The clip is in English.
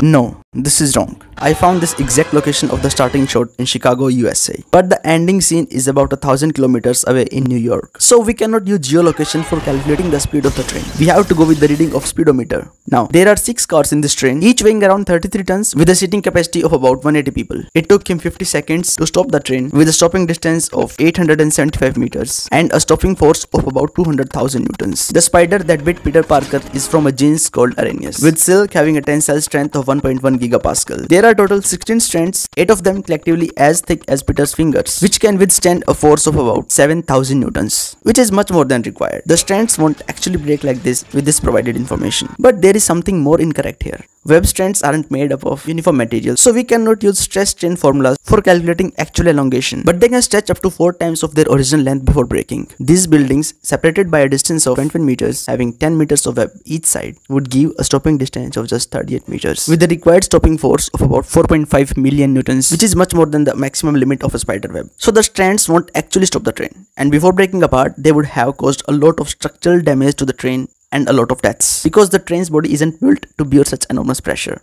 No, this is wrong. I found this exact location of the starting shot in Chicago, USA. But the ending scene is about a thousand kilometers away in New York. So we cannot use geolocation for calculating the speed of the train. We have to go with the reading of speedometer. Now, there are 6 cars in this train, each weighing around 33 tons with a seating capacity of about 180 people. It took him 50 seconds to stop the train with a stopping distance of 875 meters and a stopping force of about 200,000 newtons. The spider that bit Peter Parker is from a genus called Araneus, with silk having a tensile strength of 1.1 There are total 16 strands, 8 of them collectively as thick as Peter's fingers, which can withstand a force of about 7000 newtons, which is much more than required. The strands won't actually break like this with this provided information. But there is something more incorrect here. Web strands aren't made up of uniform materials, so we cannot use stress strain formulas for calculating actual elongation, but they can stretch up to 4 times of their original length before breaking. These buildings, separated by a distance of 21 meters, having 10 meters of web each side, would give a stopping distance of just 38 meters, with the required stopping force of about 4.5 million newtons, which is much more than the maximum limit of a spider web. So the strands won't actually stop the train, and before breaking apart, they would have caused a lot of structural damage to the train and a lot of deaths because the train's body isn't built to bear such enormous pressure.